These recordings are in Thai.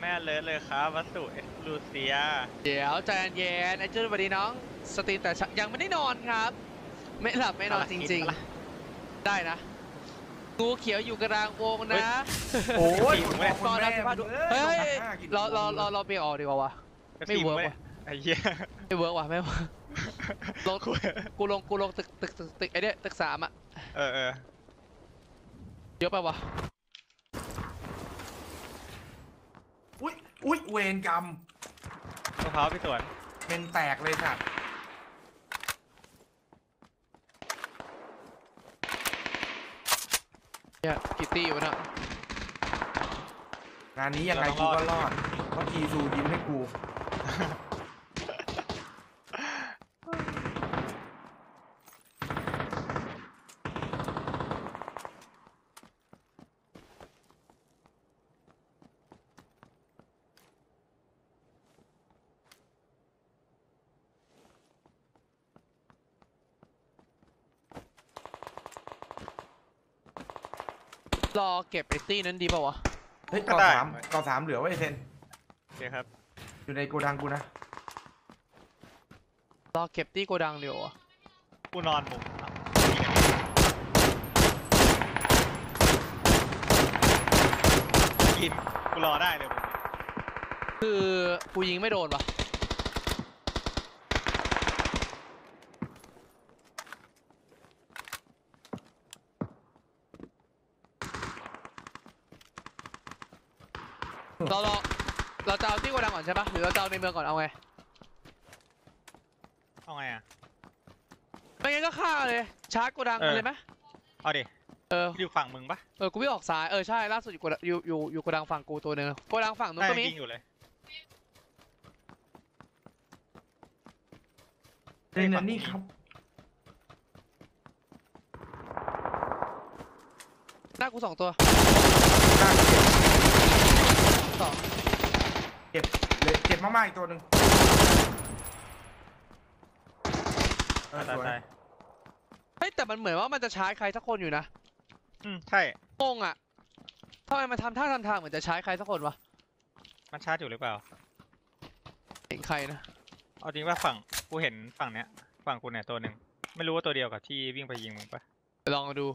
แม่เลิศเลยครับวัสดุเอ็กซ์คลูเซียเดี๋ยวใจเย็นๆไอ้จุดสวัสดีน้อง สตรีมแต่เช้ายังไม่ได้นอนครับ ไม่หลับไม่นอนจริง ๆ ได้นะ งูเขียวอยู่กลางวงนะโอ้ยตอนนั้นสภาพดูเฮ้ยห้ากิโลเราเราเราเราเปลี่ยนออกดีกว่าวะไม่เวิร์กว่ะไอ้เหี้ยไม่เวิร์กว่ะไม่เวิร์กลงกูลงกูลงตึกตึกตึกตึกไอ้เนี่ยตึกสามอะเออเออเยอะไปวะ อุ้ยอุ้ยเวรกรรมมะพร้าวพี่สวนเป็นแตกเลยสัตว์เนี่ยกิตตี้อยู่นะงานนี้ยังไงกูก็รอดเพราะจีซูยิ้มให้กู รอเก็บไอ้ตี้นั้นดีป่าวะเฮ้ยกอสามกอสามเหลือไว้ไอ้เซนโอเคครับ อยู่ในโกดังกูนะรอเก็บตี้โกดังเดียวอะกูนอนมุมอะกินกูรอได้เลยผมคือกูยิงไม่โดนวะ เราเราเราจะเอาที่โกดังก่อนใช่ปะหรือเราจะเอาในเมืองก่อนเอาไง เอาไงอะ ไม่งั้นก็ฆ่าเลย ชาร์จโกดังเออ เลยไหมเอาดิเออ อยู่ฝั่งมึงปะเออ กูไม่งออกซ้าย เออ ใช่ ล่าสุดอยู่โกดังอยู่อยู่อยู่โกดังฝั่งกูตัวหนึงโกดังฝั่งนู้นน่าก็จะมียิงอยู่เลยเรนนี่ครับ หน้ากูสองตัว น่าเจ็บ สอง เจ็บเลยเจ็บ มากๆอีกตัวหนึ่งเออตายสวยตายเฮ้ยแต่มันเหมือนว่ามันจะชาร์จใครสักคนอยู่นะอืมใช่ งงอะทำไมมันทำท่าทำทางเหมือนจะชาร์จใครสักคนวะมันชาร์จอยู่หรือเปล่า เห็นใครนะเอาจริงว่าฝั่งกูเห็นฝั่งเนี้ย ฝั่งกูเนี่ยตัวหนึ่งไม่รู้ว่าตัวเดียวกับที่วิ่งไปยิงมึงปะไปลองดู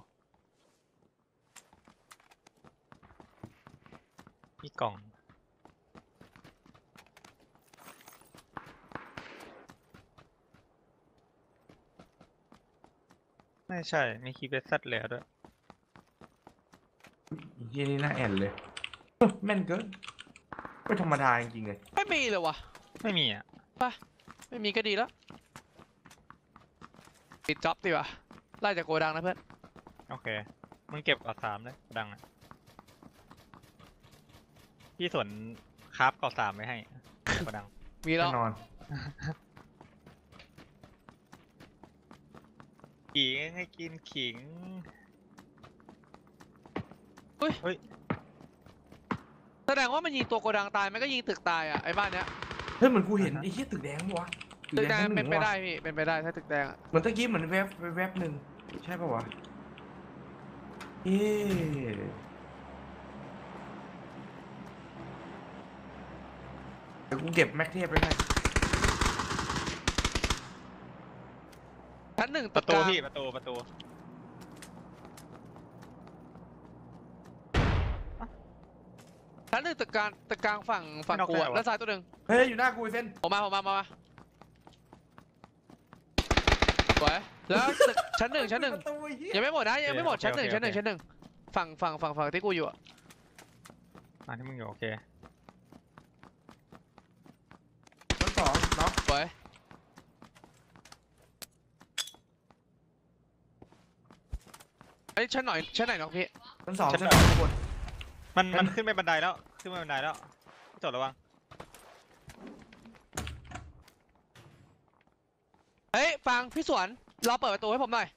มีกล่อง ไม่ใช่ มีคีย์เบสซัดเหลือด้วยอีเหี้ยนี่น่าแอนเลย แม่นเกินไม่ธรรมดาจริงๆเลย ไม่มีเลยวะไม่มีอะไม่มีก็ดีแล้วปิดจ็อบดีกว่าไล่จากโกดังนะเพื่อนโอเค มึงเก็บเกาะสามเลยดังอะพี่สวนคราฟเกาะสามไว้ให้กระดัง มีแล้แน่วนอน ขิงให้กินขิงแสดงว่ามันยิงตัวโกดังตายมันก็ยิงตึกตายอะไอ้บ้านเนี้ยเฮ้ยเหมือนกูเห็นไอ้เหี้ยตึกแดงปะวะตึกแดงชั้เป็นหไปว่ะได้พี่เป็นไปได้ถ้าตึกแดงอะเหมือนตะกี้เหมือนแวบแวบหนึ่งใช่ปะวะเอ๊ะเดี๋ยวกูเก็บแม็กเทปไว้ให้ ชั้นหนึ่งปตึระกตูกลางพี่ประตูประตูชั้นหนึ่งตึกกลางตึกกลางฝั่งฝั่งกูอะด้านซ้ายตัวหนึ่งเฮ้ยอยู่หน้ากูไอ้เส้นผมมาผมมามามาสวยแล้วตึกชั้นหนึ่งชั้นหนึ่งประตูไอ้เหี้ยยังไม่หมดนะยังไม่หมดชั้นหนึ่งชั้นหนึ่งชั้นหนึ่งฝั่งฝั่งฝั่งฝั่งที่กูอยู่อะอะที่มึงอยู่โอเคชั้นสองเนาะสวย ไอ้ยชั้นหน่อยชั้นไหนน้องพี่ชั้นสองชั้ชั้นนสสอองงข้างบนมันมันชั้นขึ้นไปบันไดแล้วขึ้นไปบันไดแล้วพี่สวนระวังเฮ้ยฟังพี่สวนรอเปิดประตูให้ผมหน่อย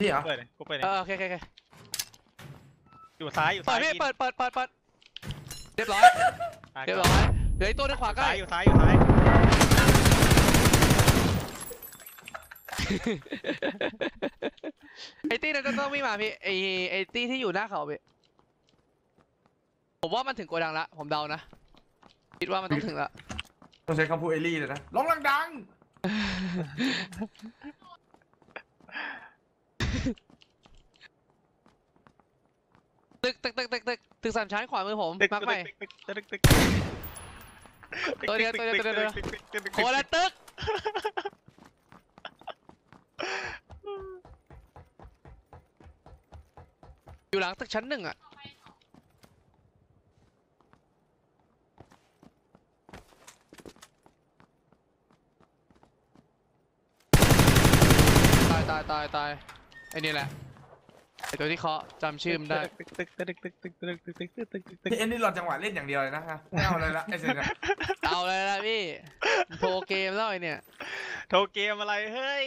นี่เหรอเปิดเลยกูเปิดเลเอยอโอเคโอเคโอเคอยู่ซ้ายอยู่เปิซ้าดยพี่กินเปิดเปิดเปิดเปิดเรียบร้อยตายเรียบก่อนร้อยเหลืออีกตัวหนึงขวาใกล้ซ้ายอยู่ซ้ายอยู่ซ้าย ไอ้ตี้นั้นจะต้องวิ่งมาพี่ไอ้ไอ้ตี้ที่อยู่หน้าเขาพี่ผมว่ามันถึงโกดังละ ผมเดานะ คิดว่ามันต้องถึงละ ต้องใช้คำพูดเอลี่เลยนะร้องดังตึกตึกตึกตึกตึกตึกสามชั้นขวามือผมตึกมาร์คใหม่ตึกตึกตึกตึกตัวเดียวตัวเดียวตัวเดียวตัวเดียวตึกตึกตึกตึกโคนละตึก อยู่หลังตึกชั้นหนึ่งอะตายตายตายตายไอ้นี่แหละไอ้ตัวที่เคาะจำชื่อมันได้ ตึกตึกตึกตึกตึกตึกตึกตึกตึกตึกตึกตึกพี่เอ็นนี่รอจังหวะเล่นอย่างเดียวเลยนะฮะไม่เอาอะไรละไอ้เซนอะเอาเลยละพี่โทรเกมแล้วไอ้เนี่ย โทรเกมอะไรเฮ้ย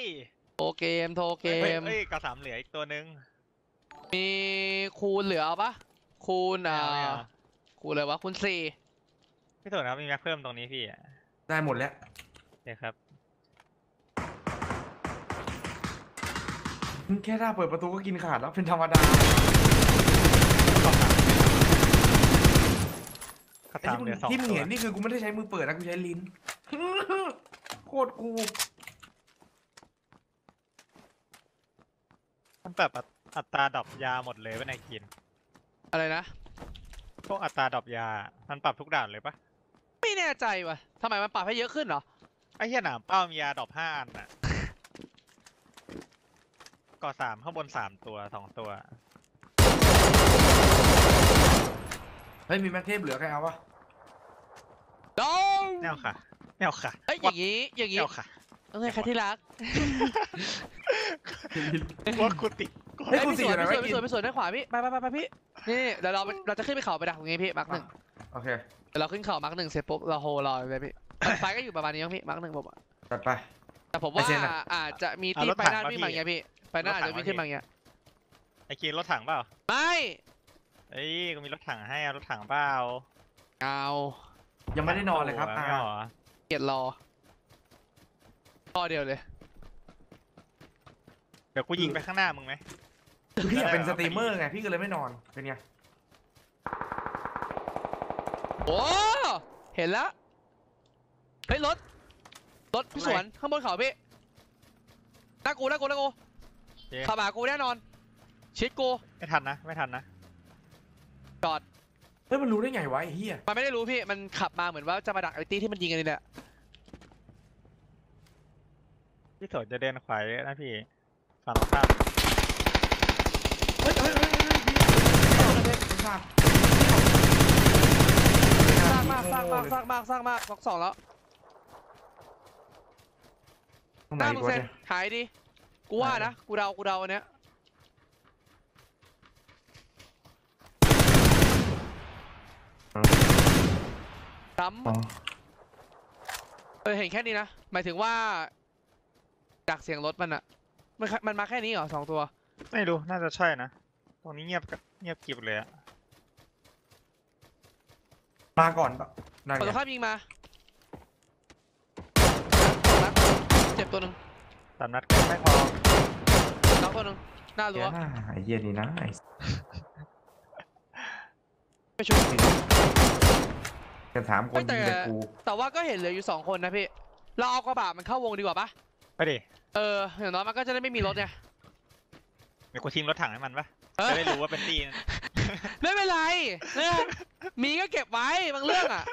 เกม โทรเกเฮ้ยมเฮ้ยกระสามเหลืออีกตัวนึง มีคูณเหลือเอาปะคูณอ่าไม่เอาไม่เอาคูณเลยวะคูณสี่พี่สนครับมีแม็กเพิ่มตรงนี้พี่อะได้หมดแล้วเดี๋ยวครับแค่ถ้าเปิดประตูก็กินขาดแล้วเป็นธรรมดากระไอ้สามที่มึเหลืงอสองที่มึงตัวเห็นนี่คือกูไม่ได้ใช้มือเปิดนะกูใช้ลิ้นโคตรกู มันแบบอัตอัตราดรอปยาหมดเลยไว้ในกิน อะไรนะ พวกอัตราดรอปยา มันปรับทุกด่านเลยปะไม่แน่ใจว่ะทำไมมันปรับให้เยอะขึ้นเหรอ ไอ้เหี้ยหนามเป้ามียาดรอปห้าอันน่ะ ก่อสามข้างบนสามตัวสองตัว เฮ้ยมีแม็กเทปเหลือใครเอาวะดองแนวค่ะ แนวค่ะ เอ้ยอย่างงี้ อย่างแนงี้วค่ะโอเคค่ะที่รัก ว่ากูติดเฮ้ยเอ้ยกูพี่สี่สอวนยู่ไหนพี่สวะวนกิพี่สวนนพี่สวนด้านขวาพี่ไปไปไปไปไปพี่นี่นี่เดี๋ยวเราไปเราจะขึ้นไปเขาไปดักตรงนี้พี่มาร์กหนึ่งโอเคเดี๋ยวเราขึ้นเขามาร์กหนึ่งเสร็จปุ๊บเราโฮรอไปพี่ไฟก็อยู่ประมาณนี้มั้งพี่มาร์กหนึ่งผมอะจัดไป แต่ผมไอ้ว่าเจนอะ อาจจะมีตีไปหน้าวิ่งมาอย่างเงี้ยพี่ไปหน้าอาจจะวิ่งขึ้นมาอย่างเงี้ยไอ้คีนรถถังเปล่าไม่เอ้ยกูมีรถถังให้เอารถถังเปล่าเอายังไม่ได้นอนเลยครับไม่อ่าเอาเหรอเกียดรอรอเดียวเลย เดี๋ยวกูยิงไปข้างหน้ามึงไหมคือพี่อยากเป็นได้สเหรอตรีมเมอร์ไง พี่ก็เลยไม่นอน เป็นไง โอ้เห็นแล้ว เฮ้ยรถ รถพี่สวนข้างบนเขาพี่หน้ากูหน้ากูหน้ากูโอเคขับหากูแน่นอน ชิดกู ไม่ทันนะ ไม่ทันนะ จอด เฮ้ยมันรู้ได้ไงวะไอ้เหี้ย มันไม่ได้รู้พี่ มันขับมาเหมือนว่าจะมาดักไอ้ตี้ที่มันยิงกันนี่แหละพี่สนจะเดินขวาเยอะนะพี่ ฝั่งข้ามเฮ้ยเฮ้ยเฮ้ยเฮ้ยพี่ไม่ทราบสร้างมากสร้างมากสร้างมากสร้างมากล็อกสองแล้วตรงหไหนน้ามึกงวะเซ็นเนี่ยหายดิ กูว่านะ กูเดา กูเดาอันเนี้ยซ้อ๋อำเออเห็นแค่นี้นะ หมายถึงว่า จากเสียงรถมันอะ มันแค่มันมาแค่นี้เหรอสองตัว ไม่รู้ น่าจะใช่นะ ตรงนี้เงียบกับเงียบกริบเลยอะมาก่อนปะนั่นฝั่งตไงรงข้ามยิงมานัดเจ็บตัวหนึ่งสามนัดก็ไม่พอน็อกตัวหนึ่งหน้าเดี๋รั้ยววนะไอ้เหี้ยนี่นะไอ้ไปช่วยจะถามคนเฮ้ยแต่ ยิงแต่กูแต่ว่าก็เห็นเหลืออยู่สองคนนะพี่ เราเอากระบะมันเข้าวงดีกว่าปะ ไปดิเอออย่างน้อยมันก็จะได้ไม่มีรถไงเดี๋ยวกูทิ้งรถถังให้มันปะเออจะได้รู้ว่าเป็นตีนไม่เป็นไรเนี่ยมีก็เก็บไว้บางเรื่องอะ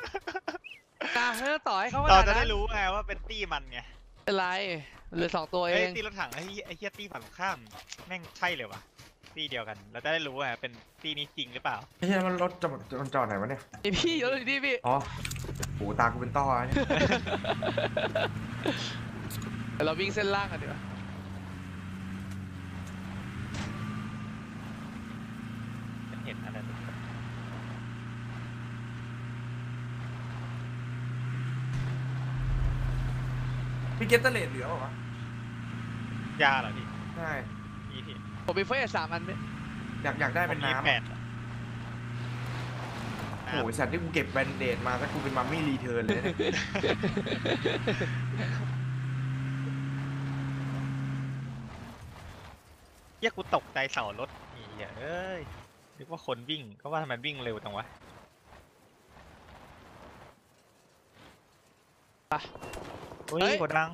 นะไม่ต้องต่อให้เขาขเรานาดจะนั้ได้นรู้ไงว่าเป็นตีมันไงไม่เป็นไรเหลือสองตัวเอไอ้ยงตีรถถังไอ้เหี้ยไอ้เหี้ยตีฝั่งตรงข้ามแม่งใช่เลยวะตีเดียวกัน เราจะได้รู้ไงเป็นตีนี้จริงหรือเปล่าไม่ใช่มันรถจอดจอดจอดไหนวะเนี่ย ไอพี่เดี๋ยวดิพี่อ๋อโหตากูเป็นต้อเนี่ย เดี๋ยวเราวิ่งเส้นล่างกันดีกว่าเห็นอะไรแบบนี้พี่เกตเตอร์เลดเหลือเปล่าวะยาเหรอพี่ใช่มีพี่ผมมีเฟสสามอันพี่อยากอยากได้เป็นผมมีน้ำแปอะดอะโอ้โหสัตว์ที่กูเก็บแบนเดดมาถ้ากูเป็นมัมมี่รีเทิร์นเลยเนี่ย เหี้ยกูตกใจเสารถนี่เหี้ยเอ้ยนึกว่าคนวิ่งก็ว่าทำไมวิ่งเร็วจังวะอุ้เฮ้ยยกดดัง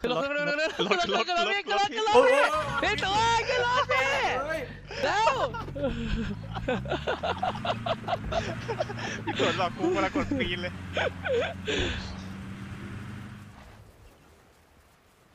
ขึ้นรถขึ้นรถขึ้นรถขึ้นรถขึ้นรถขึ้นรถพี่ขึ้นรถขึ้นรถโอ้ยพี่พี่ตัวขึ้นรถพี่เฮ้ยแล้วพี่กดหลอกกูเวลากดปีนเลย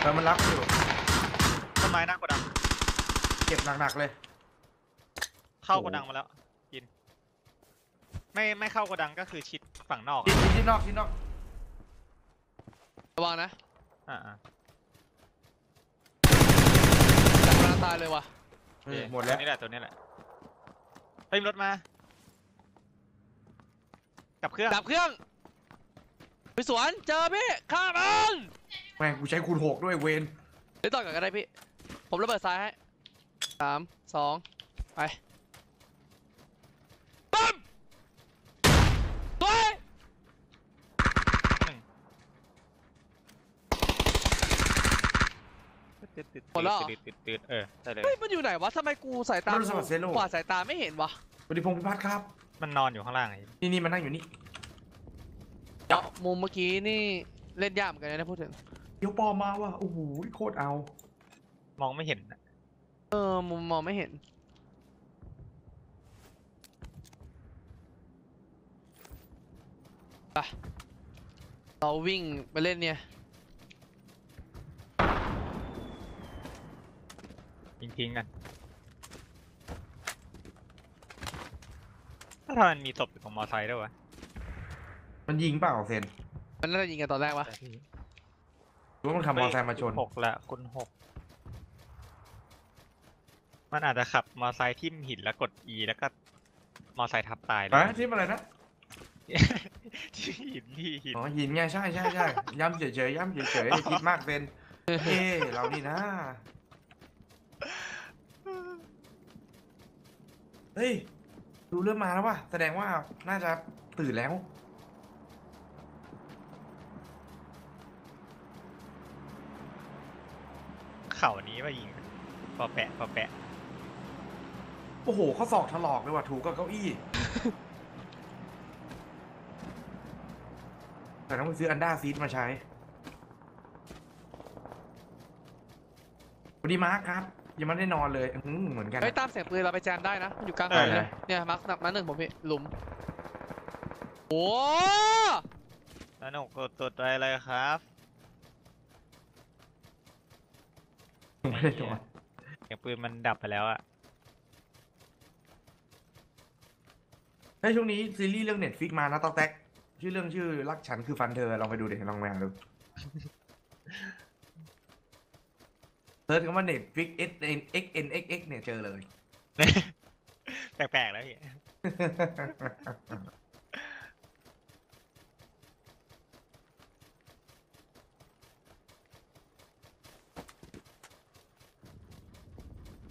แต่มันรับอยู่ต้นไม้หน้ากดดังเก็บหนักๆเลย เข้ากดดังมาแล้วกิน ไม่ไม่เข้ากดดังก็คือชิดฝั่งนอกที่อะที่ที่นอกที่นอกระวังนะอ่าอ่าแต่กำลังตายเลยว่ะเออหมดแล้ว ตัวนี้แหละตัวนี้แหละเฮ้ยมีรถมา กับเครื่อง ดับเครื่อง ไปสวน เจอพี่ ฆ่ามัน แม่งกูใช้คูณหกด้วยเวนเดี๋ยวต่อกันก็ได้พี่ ผมระเบิดซ้ายให้สามสองไปปั๊มตัวติดติดหมดแล้วเหรอ ติดติดติดเออใช่เลย เฮ้ยมันอยู่ไหนวะทำไมกูสายตาไม่รู้สมัครเซโลกว่าสายตาไม่เห็นวะสวัสดีพงศ์พิพัฒน์ครับ มันนอนอยู่ข้างล่างไงนี่นี่มันนั่งอยู่นี่เนาะมุมเมื่อกี้นี่ เล่นยากเหมือนกันนะพูดถึง เดี๋ยวปอมาว่ะโอ้โหโคตรเอา มองไม่เห็นอะเออมุมมองไม่เห็น ไป เราวิ่งไปเล่นเนี่ย ทิ้งๆกันถ้าทำไมมันมีศพอยู่ของมอไซค์ด้วยวะ มันยิงเปล่าเซน มันน่าจะยิงกันตอนแรกวะหรือว่ามันขับมอเตอร์ไซค์มาชน หกละคุณหกมันอาจจะขับมอไซค์ทิ่มหินแล้วกด E แล้วก็ มอไซค์ทับตายเลยอะที่อะไรนะ ที่หินที่หินอ๋อหินไงใช่ใช่ใช่ย้ำเฉยๆย้ำเฉยๆอย่าคิดมากเซนเอ้เรานี่นะ เฮ้ย ดูเริ่มมาแล้วว่ะ แสดงว่าน่าจะตื่นแล้ว เข่านี้มายิงปอแปะปอแปะโอ้โหข้อศอกถลอกเลยว่ะถูกกับเก้าอี้ แต่ต้องไปซื้ออันด้าซีดมาใช้สวัสดีมาร์คครับ ยังไม่ได้นอนเลยอื้อหือเหมือนกัน เฮ้ยตามเสียงปืนเราไปแจมได้นะมันอยู่กลางเออถนนเลยเนี่ยมาร์คนับมาหนึ่งผมพี่หลุมโอ้สนุกสุดๆเลยเลยครับ ไม่ได้นอนเสียงปืนมันดับไปแล้วอะเฮ้ยช่วงนี้ซีรีส์เรื่องเน็ตฟิกมานะต๊อกแท็กชื่อเรื่องชื่อรักฉันคือฟันเธอลองไปดูเด็กลองไปหาดูเซิร์ชคำว่าเน็ตฟิก S N X N X X เนี่ยเจอเลย แปลกๆแล้วพี่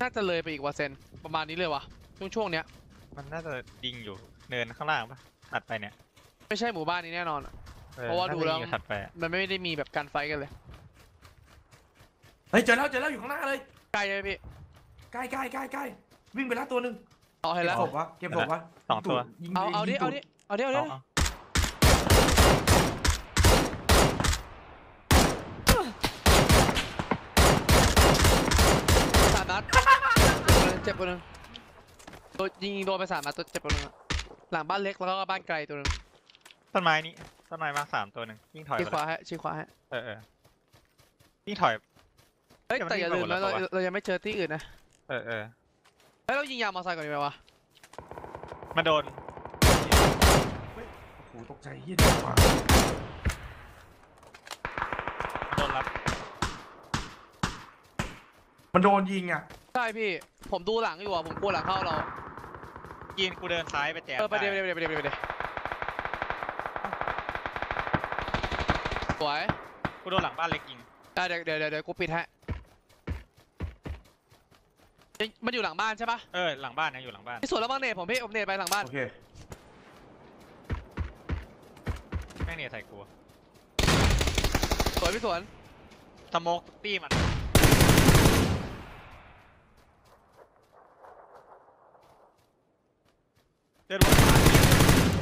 น่าจะเลยไปอีกว่าเซนประมาณนี้เลยวะช่วงช่วงๆเนี้ยมันน่าจะยิงอยู่เนินข้างล่างปะตัดไปเนี่ยไม่ใช่หมู่บ้านนี้แน่นอนอะ ออเพราะว่าน่จดูแล้วยิงถัดไปอะมันไม่ได้มีแบบการไฟท์กันเลยเฮ้ยเจอแล้วเจอแล้วอยู่ข้างหน้าเลยไกลเลยพี่ใกล้ใกล้ใกล้ใกล้วิ่งไปแล้วตัวหนึ่งเอาให้เก็บแล้วศพวะเก็บศพวะสองตัว ยิงเอาเอาดิยิงเอาตูดิเอาดิเอาดิเอาเอาสามนัด เจ็บคนหนึ่งโดนยิงโดนไปสามนัดตัวเจ็บคนหนึ่งอะหลังบ้านเล็กแล้วก็บ้านไกลตัวหนึ่งต้นไม้นี้ต้นไม้มาสามตัวหนึ่งยิ่งถอยชี้ไปขวาแล้วให้ชี้ขวาให้เออเออยิ่งถอย เฮ้ยเดี๋ยวมันแต่อย่าลืมวิ่งไปนะหมดเราแล้วปะวะเรายังไม่เจอที่อื่นนะเออเออเฮ้ยเรายิงยางมอเตอร์ไซค์ก่อนดีไหมวะมาโดนโอ้โหตกใจเฮียจังวะมาโดนรับมันโดนยิงอะ ใช่พี่ ผมดูหลังอยู่อะ ผมกลัวหลังเข้าเรา กินกูเดินซ้ายไปแจมเออไปเดี๋ยวไปด้เดี๋ยวไปเดี๋ยวไปเดี๋ยวสวยกูโดนหลังบ้านเล็กยิงอะเดี๋ยวเดี๋ยวเดี๋ยวเดี๋ยวกูปิดฮะเอ้ยมันอยู่หลังบ้านใช่ปะเออหลังบ้านเนี่ยอยู่หลังบ้านพี่สวนแล้วบ้างเนตผมพี่ผมเนตไปหลังบ้านโอเคแม่งเนี่ยใส่กูสวนพี่สวนสโมกตี้มัน เดินวนขวา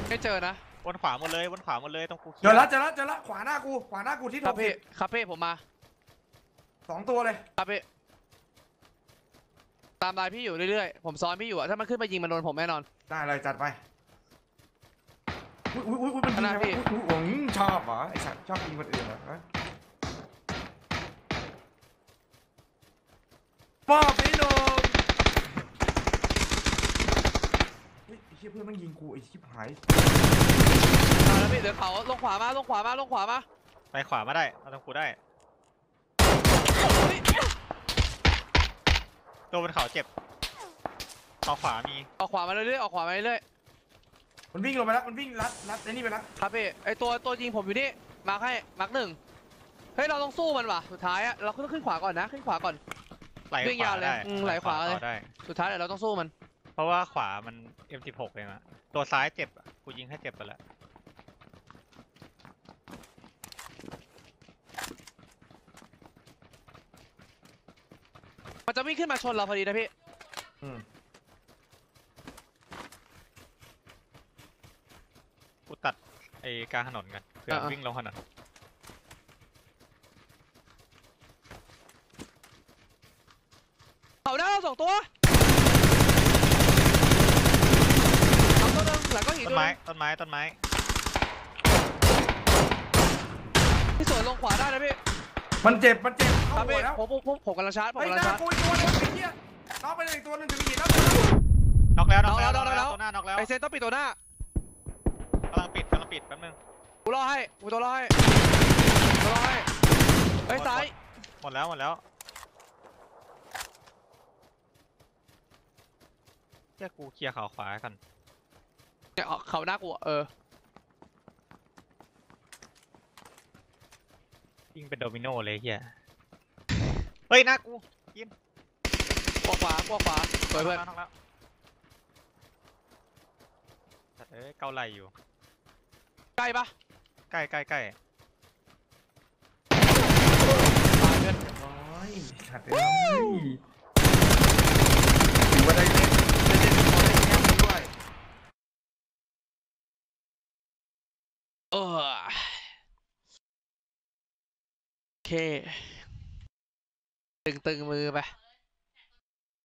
ไม่เจอนะวนขวาหมดเลยวนขวาหมดเลยตรงกูเจอแล้วเจอแล้วเจอแล้วขวาหน้ากูขวาหน้ากูที่คโดรับนพี่ครับพี่ผมมาสองตัวเลยครับพี่ตามลายพี่อยู่เรื่อยๆ ผมซ้อนพี่อยู่อะถ้ามันขึ้นมายิงมันโดนผมแน่นอน ได้เลยจัดไปอุ้ยอุ้ยอุ้ยมันยิงหน้าไงพี่วะอุ้ยอุ้ยอุ้ยชอบเหรอไอสัตว์ชอบยิงคนอื่นเหรอฮะมอบพี่หนุ่ มเฮ้ยไอ้เหี้ยเพื่อนมันยิงกูไอ้ชิบหายมาแล้วพี่เดี๋ยวเขาลงขวามาลงขวามาลงขวามาไปขวามาได้เอาตรงกูได้เฮ้ยตัวบนเขาเจ็บเอาขวามีออกขวามาเรื่อยๆออกขวามาเรื่อยมันวิ่งลงไปแล้วมันวิ่งลัดลัดไอ้นี่ไปแล้วๆครับพี่ไอตัวตัวยิงผมอยู่นี่มาร์คให้มาร์คหนึ่งเฮ้ยเราต้องสู้มันว่ะสุดท้ายอะเราต้องขึ้นขวาก่อนนะขึ้นขวาก่อนไหลวิ่งาวเลยขวายได้อืมไหลขวาเลย ต่อได้สุดท้ายเดี๋ยวเราต้องสู้มัน เพราะว่าขวามัน M16 เองอะตัวซ้ายเจ็บอะกูยิงให้เจ็บไปแล้ว มันจะวิ่งขึ้นมาชนเราพอดีนะพี่อืมกูตัดไอ้กลางถนนกันเผื่ออ่าๆวิ่งลงถนน เขาหน้าเราสองตัวเอาตัวหนึงหลังก็หิ นต้นตัวหไม้นึงต้นไม้ต้นไม้พี่สวนลงขวาได้นะพี่มันเจ็บ มันเจ็บคเข้ารับหัพี่วแล้วผมผมผมผมกำลังชาร์จผมไอ้กำลังหน้าชาร์จ กูอีกตัวหนึงไอ้เหี้ยน้องไปเลยอีกตัวหนึงถึงหินแล้วน็อกแล้วน็อกน็แล้อวกแล้วน็อกน็อกแล้วแล้ว ตัวหน้าน็อกแล้วไอเซนต้องปิดตัวหน้ากำลังปิดกำลังปิดแป๊บนึง กูรอให้กูตัวรอให้ตัวรอให้ไอ้ยซ้ายหมดแล้วหมดแล้วเรียกกูเคลียร์เขาขวากัน เนี่ยเอาเขาหน้ากูอะเออยิงเป็นโดมิโนเลยเฮียเฮ้ยหน้ากูขวาขวาขวาขวาสวยเพื่อนน็อกแล้วจัดเอ้ยเกาไหลอยู่ ใกล้ปะใกล้ใกล้ใกล้ตายเพื่อนโอ้ยขัดเลยถือว่าได้เล่นได้เล่นพอได้แค่นี้ด้วย เออ โอเค ตึงตึงมือไป